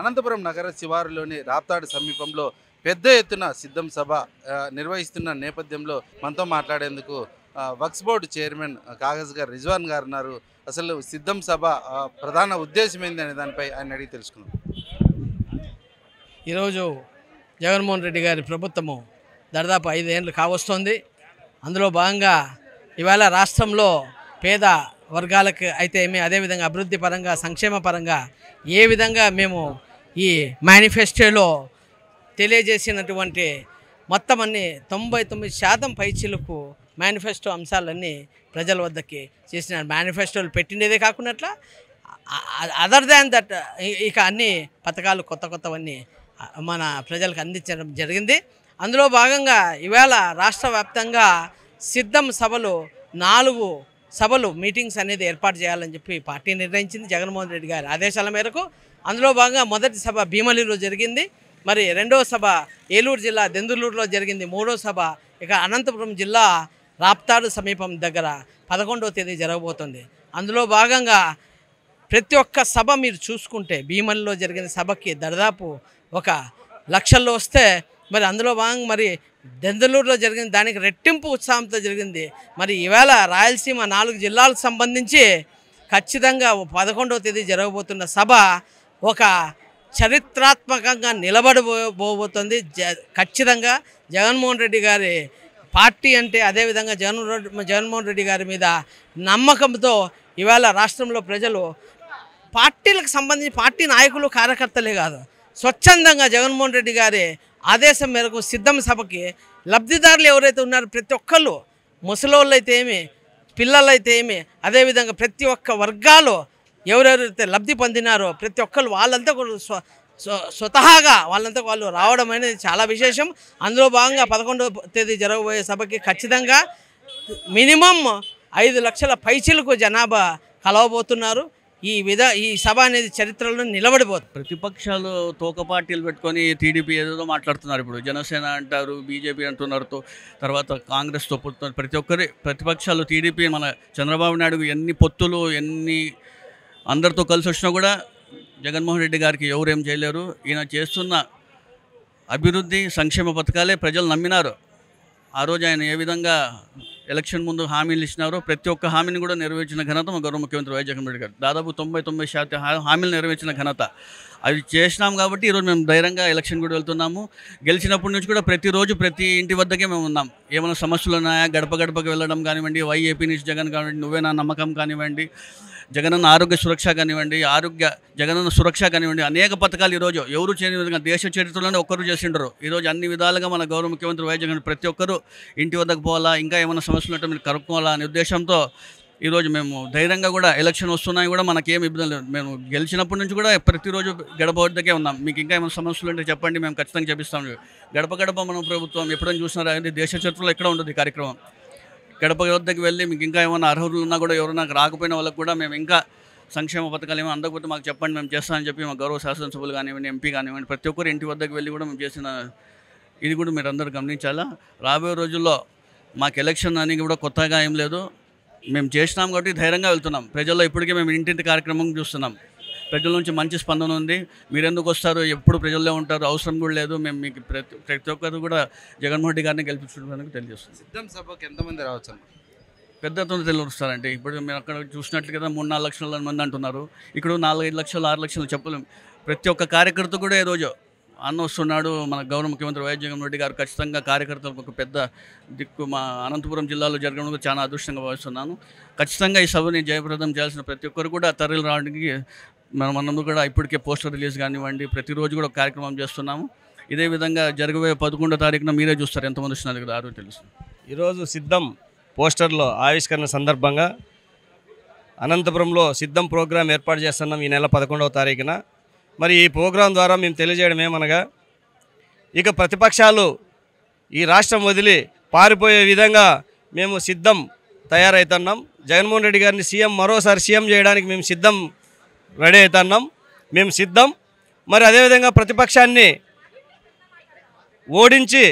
అనంతపురం నగర శివారులోని రాప్తాడు సమీపంలో పెద్ద ఎత్తున సిద్ధం సభ నిర్వహిస్తున్న నేపథ్యంలో మనతో మాట్లాడేందుకు వక్స్ బోర్డు చైర్మన్ కాగజ్ గారు రిజ్వాన్ గారు ఉన్నారు. అసలు సిద్ధం సభ ప్రధాన ఉద్దేశం ఏంది అనే దానిపై ఆయన అడిగి తెలుసుకుందాం. ఈరోజు జగన్మోహన్ రెడ్డి గారి ప్రభుత్వము దాదాపు ఐదేళ్ళు కావస్తోంది. అందులో భాగంగా ఇవాళ రాష్ట్రంలో పేద వర్గాలకు అయితే ఏమి అదేవిధంగా అభివృద్ధి పరంగా సంక్షేమ పరంగా ఏ విధంగా మేము ఈ మేనిఫెస్టోలో తెలియజేసినటువంటి మొత్తం అన్ని తొంభై తొమ్మిది శాతం పైచీలకు మేనిఫెస్టో అంశాలన్నీ ప్రజల వద్దకి చేసిన మేనిఫెస్టోలు పెట్టినదే కాకుండా అదర్ దాన్ దట్ ఇక అన్ని పథకాలు కొత్త కొత్తవన్నీ మన ప్రజలకు అందించడం జరిగింది. అందులో భాగంగా ఇవాళ రాష్ట్ర వ్యాప్తంగా సిద్ధం సభలు నాలుగు సభలు మీటింగ్స్ అనేది ఏర్పాటు చేయాలని చెప్పి పార్టీ నిర్ణయించింది జగన్మోహన్ రెడ్డి గారి. ఆదేశాల మేరకు అందులో భాగంగా మొదటి సభ భీమలిలో జరిగింది. మరి రెండవ సభ ఏలూరు జిల్లా దెందులూరులో జరిగింది. మూడో సభ ఇక అనంతపురం జిల్లా రాప్తాడు సమీపం దగ్గర పదకొండవ తేదీ జరగబోతుంది. అందులో భాగంగా ప్రతి ఒక్క సభ మీరు చూసుకుంటే భీమల్లో జరిగిన సభకి దాదాపు ఒక లక్షల్లో వస్తే మరి అందులో భాగంగా మరి దెందలూరులో జరిగిన దానికి రెట్టింపు ఉత్సాహంతో జరిగింది. మరి ఈవేళ రాయలసీమ నాలుగు జిల్లాలకు సంబంధించి ఖచ్చితంగా పదకొండవ తేదీ జరగబోతున్న సభ ఒక చరిత్రాత్మకంగా నిలబడబోబోతుంది. జ ఖచ్చితంగా జగన్మోహన్ రెడ్డి గారి పార్టీ అంటే అదేవిధంగా జగన్ జగన్మోహన్ రెడ్డి గారి మీద నమ్మకంతో ఇవాళ రాష్ట్రంలో ప్రజలు పార్టీలకు సంబంధించి పార్టీ నాయకులు కార్యకర్తలే కాదు స్వచ్ఛందంగా జగన్మోహన్ రెడ్డి గారి ఆదేశం మేరకు సిద్ధం సభకి లబ్ధిదారులు ఎవరైతే ఉన్నారో ప్రతి ఒక్కళ్ళు ముసలోళ్ళు అయితే ఏమి పిల్లలు అయితే ఏమి అదేవిధంగా ప్రతి ఒక్క వర్గాలు ఎవరెవరైతే లబ్ధి పొందినారో ప్రతి ఒక్కళ్ళు వాళ్ళంతా కూడా స్వ స్వ- స్వతహాగా వాళ్ళంతా వాళ్ళు రావడం అనేది చాలా విశేషం. అందులో భాగంగా పదకొండవ తేదీ జరగబోయే సభకి ఖచ్చితంగా మినిమం ఐదు లక్షల పైచిలకు జనాభా కలవబోతున్నారు. ఈ విధ ఈ సభ అనేది చరిత్రలో నిలబడిపోతుంది ప్రతిపక్షాలు తోక పార్టీలు పెట్టుకొని టీడీపీ ఏదేదో మాట్లాడుతున్నారు ఇప్పుడు. జనసేన అంటారు బీజేపీ అంటున్నారు తర్వాత కాంగ్రెస్తో తొప్పుతున్నారు ప్రతి ఒక్కరి ప్రతిపక్షాలు టీడీపీ మన చంద్రబాబు నాయుడు ఎన్ని పొత్తులు ఎన్ని అందరితో కలిసి వచ్చినా కూడా జగన్మోహన్ రెడ్డి గారికి ఎవరేం చేయలేరు. ఈయన చేస్తున్న అభివృద్ధి సంక్షేమ పథకాలే ప్రజలు నమ్మినారు. ఆ రోజు ఆయన ఏ విధంగా ఎలక్షన్ ముందు హామీలు ఇచ్చినారో. ప్రతి ఒక్క హామీని కూడా నెరవేర్చిన ఘనత మా గౌరవ ముఖ్యమంత్రి వైఎస్ జగన్ రెడ్డి గారు. దాదాపు తొంభై తొంభై శాతం హామీలు నెరవేర్చిన ఘనత. అవి చేసినాం కాబట్టి ఈరోజు మేము ధైర్యంగా ఎలక్షన్ కూడా వెళ్తున్నాము. గెలిచినప్పటి నుంచి కూడా ప్రతిరోజు ప్రతి ఇంటి వద్దకే మేము ఉన్నాం. ఏమైనా సమస్యలు ఉన్నాయా? గడప గడపకి వెళ్ళడం కానివ్వండి వైఏపీ నుంచి జగన్ కానివ్వండి నువ్వే నా నమ్మకం కానివ్వండి జగనన్న ఆరోగ్య సురక్ష కానివ్వండి ఆరోగ్య జగనన్న సురక్ష కానివ్వండి అనేక పథకాలు ఈరోజు ఎవరు చేయని విధంగా దేశ చరిత్రలోనే ఒక్కరు చేసిండరు. ఈరోజు అన్ని విధాలుగా మన గౌరవ ముఖ్యమంత్రి వైఎస్ జగన్ ప్రతి ఒక్కరు ఇంటి వద్దకు పోవాలా? ఇంకా ఏమైనా సమస్యలు ఉంటే మీరు కనుక్కోవాలా? అనే ఉద్దేశంతో ఈరోజు మేము ధైర్యంగా కూడా ఎలక్షన్ వస్తున్నాయి కూడా మనకేం ఇబ్బంది లేదు. మేము గెలిచినప్పటి నుంచి కూడా ప్రతిరోజు గడప వద్దకే ఉన్నాం. మీకు ఇంకా ఏమైనా సమస్యలు ఉంటే చెప్పండి మేము ఖచ్చితంగా చెప్పిస్తాం. గడప గడప మన ప్రభుత్వం ఎప్పుడైనా చూసినారా? అంటే దేశ చరిత్రలో ఎక్కడ ఉండదు కార్యక్రమం? గడప వద్దకు వెళ్ళి మీకు ఇంకా ఏమైనా అర్హులు ఉన్నా కూడా ఎవరైనా రాకపోయిన వాళ్ళకి కూడా మేము ఇంకా సంక్షేమ పథకాలు ఏమో అందకపోతే మాకు చెప్పండి మేము చేస్తామని చెప్పి మా గౌరవ శాసనసభ్యులు కానివ్వండి ఎంపీ కానివ్వండి ప్రతి ఒక్కరు ఇంటి వద్దకు వెళ్ళి కూడా మేము చేసిన ఇది కూడా మీరు అందరూ గమనించాలా? రాబోయే రోజుల్లో మాకు ఎలక్షన్ అని కూడా కొత్తగా ఏం లేదు. మేము చేసినాం కాబట్టి ధైర్యంగా వెళ్తున్నాం. ప్రజల్లో ఇప్పటికే మేము ఇంటింటి కార్యక్రమం చూస్తున్నాం. ప్రజల నుంచి మంచి స్పందన ఉంది. మీరు ఎందుకు వస్తారు? ఎప్పుడు ప్రజల్లో ఉంటారు? అవసరం కూడా లేదు. మేము మీకు ప్రతి ప్రతి ఒక్కరు కూడా జగన్మోహన్ రెడ్డి గారిని గెలిపించడానికి తెలియజేస్తున్నాం. సిద్ధం సభకు ఎంతమంది రావచ్చు? పెద్ద ఎత్తున తెలుస్తారండి ఇప్పుడు మీరు అక్కడ చూసినట్లు కదా మూడు నాలుగు లక్షల మంది అంటున్నారు. ఇక్కడ నాలుగైదు లక్షలు ఆరు లక్షలు చెప్పలేం. ప్రతి ఒక్క కార్యకర్త కూడా ఈ రోజు అన్న వస్తున్నాడు. మన గౌరవ ముఖ్యమంత్రి వైఎస్ జగన్మోహన్ రెడ్డి గారు ఖచ్చితంగా కార్యకర్తలకు ఒక పెద్ద దిక్కు మా అనంతపురం జిల్లాలో జరగడం చాలా అదృష్టంగా భావిస్తున్నాను. ఖచ్చితంగా ఈ సభని జయప్రదం చేయాల్సిన ప్రతి ఒక్కరు కూడా తరలి రావడానికి మనం మనందరూ కూడా ఇప్పటికే పోస్టర్ రిలీజ్ కానివ్వండి ప్రతిరోజు కూడా ఒక కార్యక్రమం చేస్తున్నాము. ఇదే విధంగా జరగబోయే పదకొండో తారీఖున మీరే చూస్తారు ఎంతమంది వస్తున్నారు కదా ఆరో తెలుసు ఈరోజు సిద్ధం పోస్టర్లో ఆవిష్కరణ సందర్భంగా అనంతపురంలో సిద్ధం ప్రోగ్రాం ఏర్పాటు చేస్తున్నాం ఈ నెల పదకొండవ తారీఖున. మరి ఈ ప్రోగ్రాం ద్వారా మేము తెలియజేయడం ఏమనగా ఇక ప్రతిపక్షాలు ఈ రాష్ట్రం వదిలి పారిపోయే విధంగా మేము సిద్ధం తయారవుతున్నాం జగన్మోహన్ రెడ్డి గారిని సీఎం మరోసారి సీఎం చేయడానికి మేము సిద్ధం రెడీ అవుతున్నాం మేము సిద్ధం. మరి అదేవిధంగా ప్రతిపక్షాన్ని ఓడించి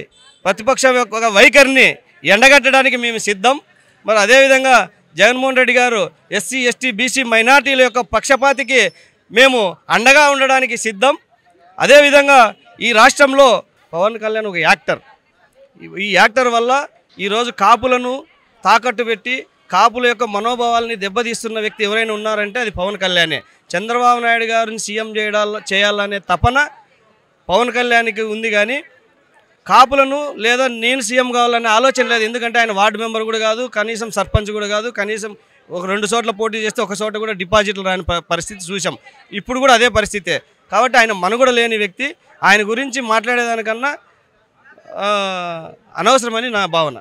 ప్రతిపక్షం యొక్క వైఖరిని ఎండగట్టడానికి మేము సిద్ధం. మరి అదేవిధంగా జగన్మోహన్ రెడ్డి గారు ఎస్సీ ఎస్టీ బీసీ మైనార్టీల యొక్క పక్షపాతికి మేము అండగా ఉండడానికి సిద్ధం. అదేవిధంగా ఈ రాష్ట్రంలో పవన్ కళ్యాణ్ ఒక యాక్టర్. ఈ- యాక్టర్ వల్ల ఈరోజు కాపులను తాకట్టు పెట్టి కాపుల యొక్క మనోభావాలని దెబ్బతీస్తున్న వ్యక్తి ఎవరైనా ఉన్నారంటే అది పవన్ కళ్యాణే. చంద్రబాబు నాయుడు గారిని సీఎం చేయడాల చేయాలనే తపన పవన్ కళ్యాణ్కి ఉంది కానీ కాపులను లేదా నేను సీఎం కావాలనే ఆలోచన లేదు. ఎందుకంటే ఆయన వార్డు మెంబర్ కూడా కాదు కనీసం సర్పంచ్ కూడా కాదు కనీసం ఒక రెండు చోట్ల పోటీ చేస్తే ఒక చోట కూడా డిపాజిట్లు రాని పరిస్థితి చూసాం ఇప్పుడు కూడా అదే పరిస్థితే. కాబట్టి ఆయన మనుగడ లేని వ్యక్తి. ఆయన గురించి మాట్లాడేదానికన్నా అనవసరమని నా భావన.